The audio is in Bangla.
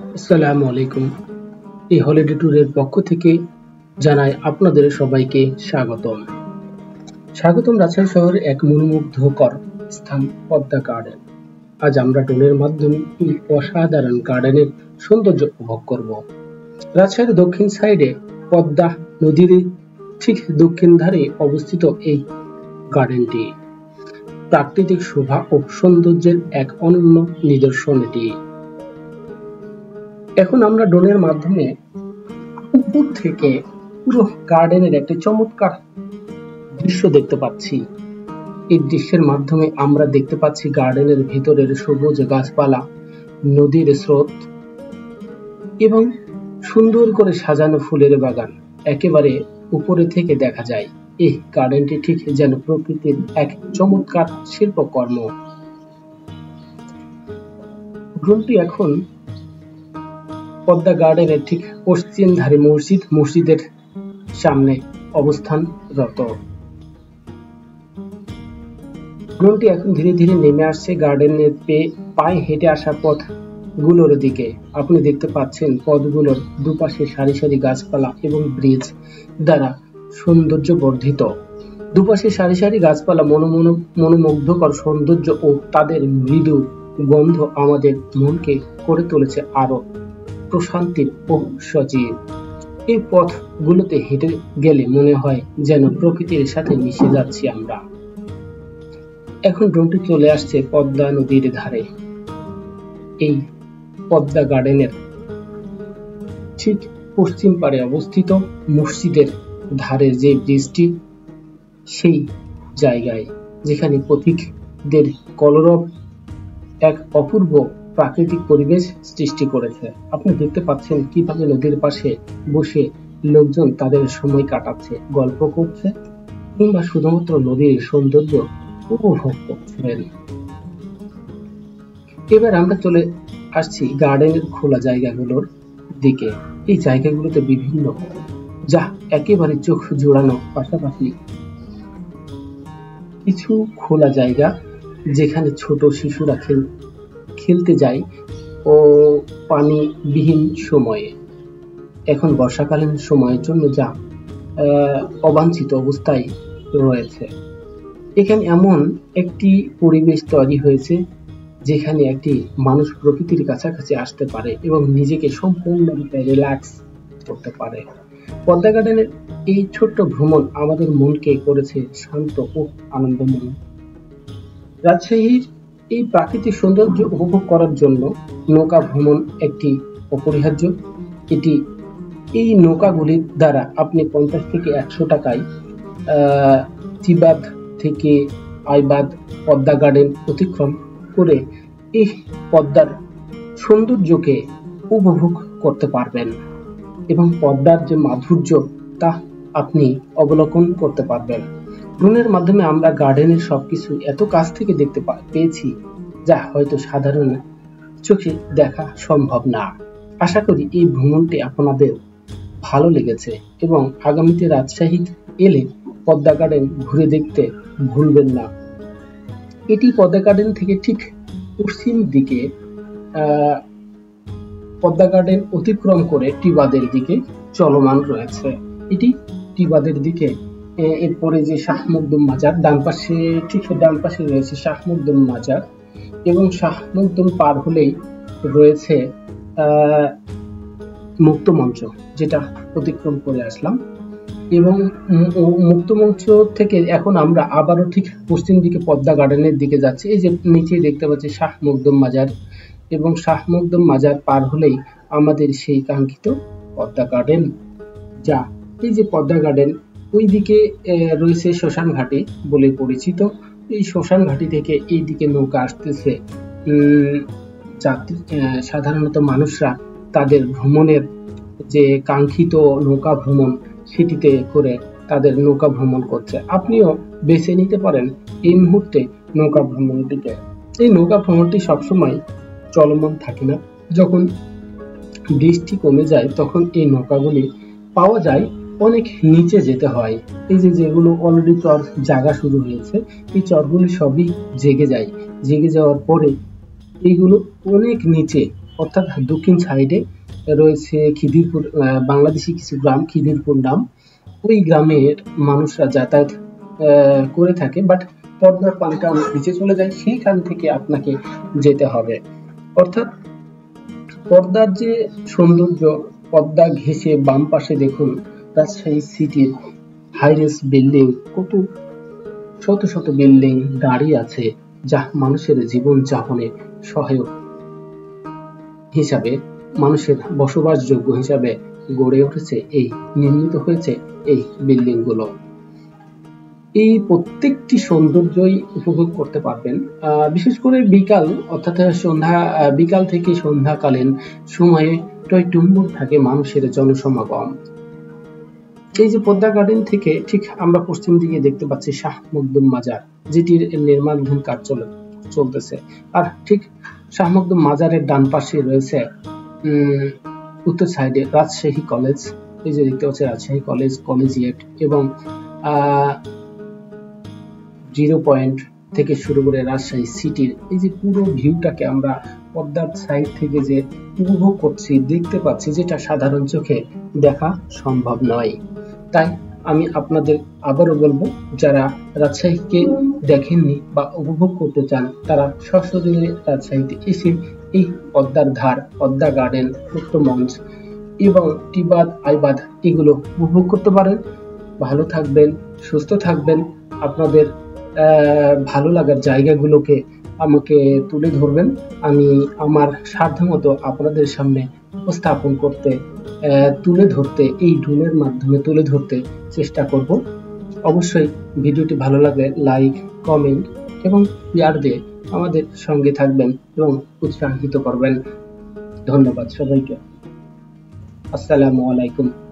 আসসালামু আলাইকুম। এই হলিডে ট্যুরের পক্ষ থেকে জানাই আপনাদের সবাইকে স্বাগতম। স্বাগতম রাজশাহী শহরের এক মনোমুগ্ধকর স্থান, পদ্মা গার্ডেন। আজ আমরা ট্যুরের মাধ্যমে এই অসাধারণ গার্ডেনের সৌন্দর্য উপভোগ করব। রাজশাহীর দক্ষিণ সাইডে পদ্মা নদীর ঠিক দক্ষিণ ধারে অবস্থিত এই গার্ডেনটি। প্রাকৃতিক শোভা ও সৌন্দর্যের এক অনন্য নিদর্শন এটি। এখন আমরা ড্রোনের মাধ্যমে উপর থেকে পুরো গার্ডেনের একটি চমৎকার দৃশ্য দেখতে পাচ্ছি। এই দৃশ্যের মাধ্যমে আমরা দেখতে পাচ্ছি গার্ডেনের ভিতরের সবুজ গাছপালা, নদীর স্রোত এবং সুন্দর করে সাজানো ফুলের বাগান। একেবারে উপরে থেকে দেখা যায়, এই গার্ডেনটি ঠিক যেন প্রকৃতির এক চমৎকার শিল্পকর্ম। ড্রোনটি এখন পদ্মা গার্ডেনের ঠিক পশ্চিম ধারে মসজিদ, মসজিদের সামনে অবস্থানরত। ড্রোনটি এখন ধীরে ধীরে নেমে আসছে গার্ডেনের পায়ে হেঁটে আসা পথগুলোর দিকে। আপনি দেখতে পাচ্ছেন পথগুলোর দুপাশে সারি সারি গাছপালা এবং ব্রিজ দ্বারা সৌন্দর্য বর্ধিত দুপাশে সারি সারি গাছপালা মনোমুগ্ধকর সৌন্দর্য ও তাদের মৃদু গন্ধ আমাদের মনকে করে তুলেছে আরও প্রশান্তির সজীব। এই পথগুলোতে হেঁটে গেলে মনে হয় যেন প্রকৃতির সাথে মিশে যাচ্ছি আমরা। এখন ড্রোনটি চলে আসছে পদ্মা নদীর ধারে। এই পদ্মা গার্ডেনের ঠিক পশ্চিম পারে অবস্থিত মসজিদের ধারে যে ব্রিজটি, সেই জায়গায়, যেখানে পথিকদের কলরব, এক অপূর্ব প্রাকৃতিক পরিবেশ সৃষ্টি করেছে। আপনি দেখতে পাচ্ছেন কীভাবে নদীর পাশে বসে লোকজন তাদের সময় কাটাচ্ছে, গল্প করছে, কিংবা শুধুমাত্র নদীর সৌন্দর্য উপভোগ করছেন। এবার আমরা চলে আসছি গার্ডেনের খোলা জায়গাগুলোর দিকে। এই জায়গাগুলোতে বিভিন্ন, যা একেবারে চোখ জোড়ানো পাশাপাশি কিছু খোলা জায়গা, যেখানে ছোট শিশুরা খেল খেলতে যায় ও পানিবিহীন সময়ে। এখন বর্ষাকালীন সময়ের জন্য যা অবাঞ্ছিত অবস্থায় রয়েছে। এখানে এমন একটি পরিবেশ তৈরি হয়েছে যেখানে একটি মানুষ প্রকৃতির কাছাকাছি আসতে পারে এবং নিজেকে সম্পূর্ণরূপে রিল্যাক্স করতে পারে। পদ্মা গার্ডেনের এই ছোট্ট ভ্রমণ আমাদের মনকে করেছে শান্ত ও আনন্দময়। রাজশাহীর এই প্রাকৃতিক সৌন্দর্য উপভোগ করার জন্য নৌকা ভ্রমণ একটি অপরিহার্য। এটি এই নৌকাগুলির দ্বারা আপনি পঞ্চাশ থেকে একশো টাকায় চিবাদ থেকে আইবাদ পদ্মা গার্ডেন অতিক্রম করে এই পদ্মার সৌন্দর্যকে উপভোগ করতে পারবেন এবং পদ্মার যে মাধুর্য তা আপনি অবলোকন করতে পারবেন। ড্রোনের মাধ্যমে আমরা গার্ডেনের সবকিছু এত কাছ থেকে দেখতে পেয়েছি, যা হয়তো সাধারণ চোখে দেখা সম্ভব না। আশা করি এই ভ্রমণটি আপনাদের ভালো লেগেছে এবং আগামীতে রাজশাহী এলে পদ্মা গার্ডেন ঘুরে দেখতে ভুলবেন না। এটি পদ্মা গার্ডেন থেকে ঠিক পশ্চিম দিকে পদ্মা গার্ডেন অতিক্রম করে টিবাদের দিকে চলমান রয়েছে। এটি টিবাদের দিকে এরপরে যে শাহ মকদুম মাজার, ডান পাশে, ঠিক ডান পাশে রয়েছে শাহ মকদুম মাজার এবং শাহ মকদুম পার হলেই রয়েছে মুক্ত মঞ্চ, যেটা অতিক্রম করে আসলাম। এবং মুক্ত মঞ্চ থেকে এখন আমরা আবারও ঠিক পশ্চিম দিকে পদ্মা গার্ডেনের দিকে যাচ্ছি। এই যে নিচে দেখতে পাচ্ছি শাহ মকদুম মাজার এবং শাহ মকদুম মাজার পার হলেই আমাদের সেই কাঙ্ক্ষিত পদ্মা গার্ডেন। যা, এই যে পদ্মা গার্ডেন ওই দিকে রয়েছে শ্মশান ঘাটি বলে পরিচিত। এই শ্মশান ঘাটি থেকে এই দিকে নৌকা আসতেছে। সাধারণত মানুষরা তাদের ভ্রমণের যে কাঙ্ক্ষিত নৌকা ভ্রমণ, সেটিতে করে তাদের নৌকা ভ্রমণ করছে। আপনিও বেছে নিতে পারেন এই মুহূর্তে নৌকা ভ্রমণটিকে। এই নৌকা ভ্রমণটি সবসময় চলমান থাকে না। যখন বৃষ্টি কমে যায়, তখন এই নৌকাগুলি পাওয়া যায় অনেক নিচে যেতে হয়। এই যে যেগুলো অলরেডি চর জাগা শুরু হয়েছে, এই চরগুলি সবই জেগে যায়। জেগে যাওয়ার পরে এইগুলো অনেক নিচে, অর্থাৎ দক্ষিণ সাইডে রয়েছে খিদিরপুর বাংলাদেশি কিছু গ্রাম, খিদিরপুর নাম ওই গ্রামের মানুষরা যাতায়াত করে থাকে বাট পদ্মার পানিটা অনেক নিচে চলে যায়, সেইখান থেকে আপনাকে যেতে হবে। অর্থাৎ পদ্মার যে সৌন্দর্য, পদ্মা ঘেঁষে বাম পাশে দেখুন রাজশাহী সিটির হাইরেস বিল্ডিং কত শত শত বিল্ডিং দাঁড়িয়ে আছে যা মানুষের জীবন যাপনে সহায়ক হিসাবে মানুষের বসবাসযোগ্য হিসাবে গড়ে উঠেছে এই, নির্মিত হয়েছে এই বিল্ডিংগুলো। এই প্রত্যেকটি সৌন্দর্যই উপভোগ করতে পারবেন। বিশেষ করে বিকাল, অর্থাৎ সন্ধ্যা বিকাল থেকে সন্ধ্যাকালীন সময়ে টয়টুম্বুর থাকে মানুষের জনসমাগম। এই যে পদ্মা গার্ডেন থেকে ঠিক আমরা পশ্চিম দিকে দেখতে পাচ্ছি শাহ মকদুম মাজার, যেটির নির্মাণধীন কাজ চলে চলতেছে। আর ঠিক শাহ মকদুম মাজারের ডান পাশে রয়েছে উত্তর সাইডে রাজশাহী কলেজ এই যে দেখতে পাচ্ছি রাজশাহী কলেজ কলেজিয়েট এবং জিরো পয়েন্ট থেকে শুরু করে রাজশাহী সিটির এই যে পুরো ভিউটাকে আমরা পদ্মার সাইড থেকে যে উপভোগ করছি, দেখতে পাচ্ছি, যেটা সাধারণ চোখে দেখা সম্ভব নয়। তাই আমি আপনাদের আবারও বলব, যারা রাজশাহীকে দেখেননি বা উপভোগ করতে চান, তারা সশরীরে রাজশাহীতে এসে এই পদ্মার ধার, পদ্মা গার্ডেন মুক্ত মঞ্চ এবং টিবাদ, আইবাদ এগুলো উপভোগ করতে পারেন। ভালো থাকবেন, সুস্থ থাকবেন। আপনাদের ভালো লাগার জায়গাগুলোকে আমাকে তুলে ধরবেন। আমি আমার সাধ্যমতো আপনাদের সামনে উপস্থাপন করতে তুলে ধরতে, এই ড্রোনের মাধ্যমে তুলে ধরতে চেষ্টা করব। অবশ্যই ভিডিওটি ভালো লাগলে লাইক, কমেন্ট এবং শেয়ার দিয়ে আমাদের সঙ্গে থাকবেন এবং উৎসাহিত করবেন। ধন্যবাদ সবাইকে। আসসালামু আলাইকুম।